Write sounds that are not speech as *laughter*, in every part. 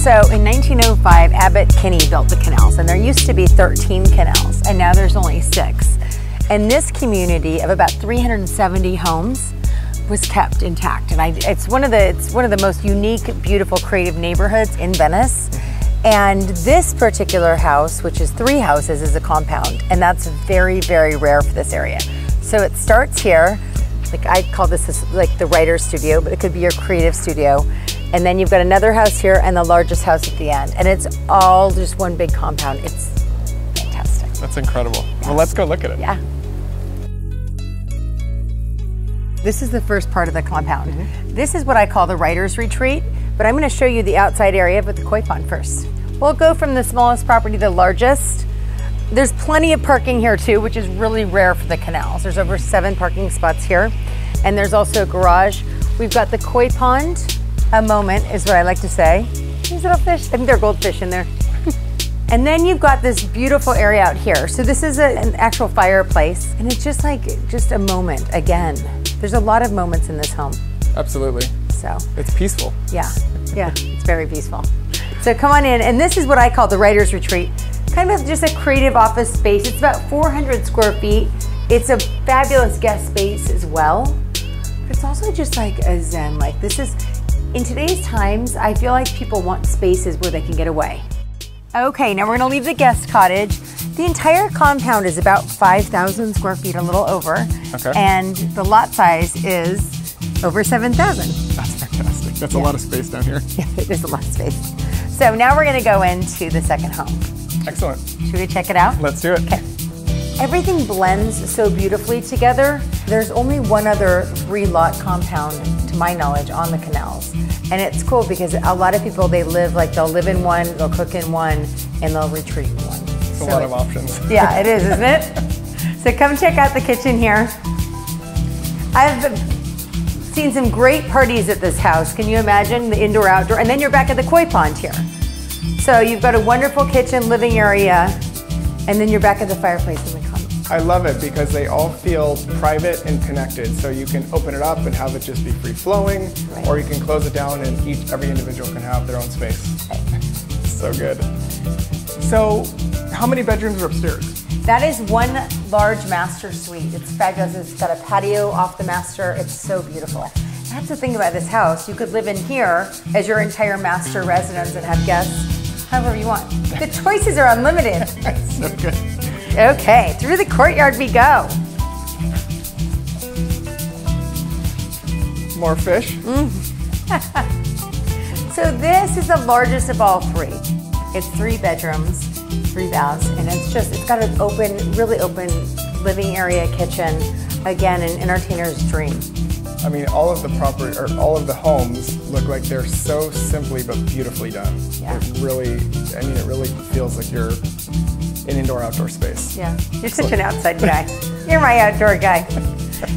So in 1905, Abbot Kinney built the canals, and there used to be 13 canals, and now there's only six. And this community of about 370 homes was kept intact, and I, it's one of the it's one of the most unique, beautiful, creative neighborhoods in Venice. And this particular house, which is three houses, is a compound, and that's very, very rare for this area. So it starts here, like I call this like the writer's studio, but it could be your creative studio. And then you've got another house here and the largest house at the end. And it's all just one big compound. It's fantastic. That's incredible. Well, let's go look at it. Yeah. This is the first part of the compound. Mm-hmm. This is what I call the writer's retreat, but I'm going to show you the outside area with the koi pond first. We'll go from the smallest property to the largest. There's plenty of parking here too, which is really rare for the canals. There's over seven parking spots here. And there's also a garage. We've got the koi pond, a moment is what I like to say. These little fish, I think they're goldfish in there. *laughs* and then you've got this beautiful area out here. So this is a, an actual fireplace and it's just like, just a moment again. There's a lot of moments in this home. Absolutely. So It's peaceful. yeah, yeah, it's very peaceful. So come on in, and this is what I call the writer's retreat. Kind of just a creative office space. It's about 400 square feet. It's a fabulous guest space as well. But it's also just like a zen. Like this is, in today's times, I feel like people want spaces where they can get away. Okay, now we're gonna leave the guest cottage. The entire compound is about 5,000 square feet, a little over. Okay. And the lot size is over 7,000. *laughs* That's fantastic. That's a lot of space down here. Yeah, *laughs* it is a lot of space. So now we're gonna go into the second home. Excellent. Should we check it out? Let's do it. Okay. Everything blends so beautifully together. There's only one other three lot compound, to my knowledge, on the canals. And it's cool because a lot of people, they live like they'll live in one, they'll cook in one, and they'll retreat in one. It's a lot of options. *laughs* Yeah, it is, isn't it? So come check out the kitchen here. I've seen some great parties at this house. Can you imagine the indoor outdoor? And then you're back at the koi pond here. So you've got a wonderful kitchen, living area, and then you're back at the fireplace in the. I love it because they all feel private and connected. So you can open it up and have it just be free flowing, Right. or you can close it down and each every individual can have their own space. so good. So, how many bedrooms are upstairs? That is one large master suite. It's fabulous. It's got a patio off the master. It's so beautiful. That's the thing about this house. You could live in here as your entire master residence and have guests however you want. The choices are unlimited. *laughs* so good. Okay, through the courtyard we go. More fish. Mm. *laughs* So this is the largest of all three. It's three bedrooms, three baths, and it's just, it's got an open, really open living area, kitchen. Again, an entertainer's dream. I mean, all of the property or all of the homes look like they're so simply but beautifully done. Yeah. It really, I mean, it really feels like you're in indoor outdoor space. Yeah, you're such an outside guy. You're my outdoor guy.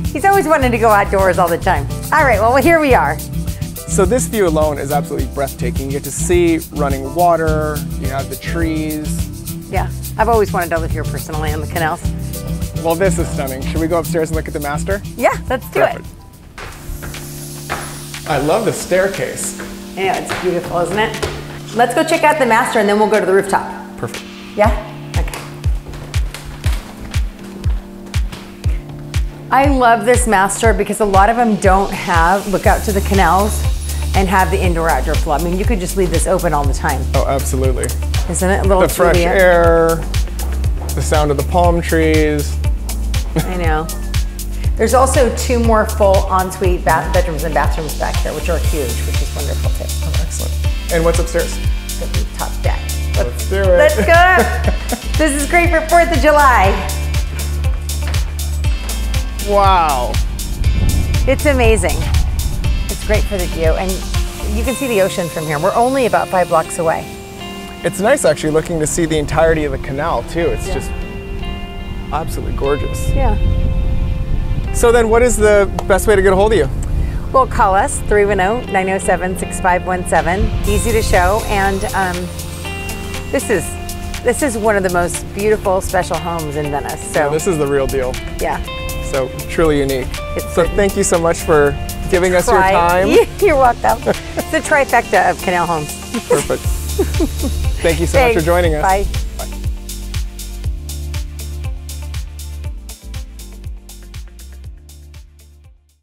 He's always wanted to go outdoors all the time. All right, well, here we are. So this view alone is absolutely breathtaking. You get to see running water. You have the trees. Yeah, I've always wanted to live here personally on the canals. Well, this is stunning. Should we go upstairs and look at the master? Yeah, let's do Perfect. I love the staircase. Yeah, it's beautiful, isn't it? Let's go check out the master and then we'll go to the rooftop. Perfect. Yeah? I love this master because a lot of them don't have, look out to the canals and have the indoor outdoor flow. I mean, you could just leave this open all the time, Oh, absolutely. isn't it? A little The fresh Juliet. air, the sound of the palm trees. *laughs* I know. There's also two more full ensuite bath- bedrooms and bathrooms back here, which are huge, which is wonderful too. Oh, excellent. And what's upstairs? The rooftop deck. Let's do it. Let's go. *laughs* this is great for 4th of July. Wow. It's amazing. It's great for the view, and you can see the ocean from here. We're only about five blocks away. It's nice actually looking to see the entirety of the canal too. It's Yeah. just absolutely gorgeous. Yeah. So then what is the best way to get a hold of you? Well, call us 310 907 6517. Easy to show, and um, this is this is one of the most beautiful special homes in Venice. So This is the real deal. yeah, So truly unique. It's so a- thank you so much for giving us your time. *laughs* You're welcome. it's the trifecta of Canal Homes. Perfect. *laughs* Thank you so much for joining us. Bye.